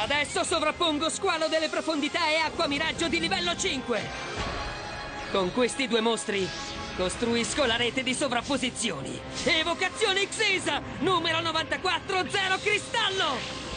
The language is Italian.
Adesso sovrappongo squalo delle profondità e acqua miraggio di livello 5. Con questi due mostri costruisco la rete di sovrapposizioni. Evocazione Xesa, numero 94, zero cristallo!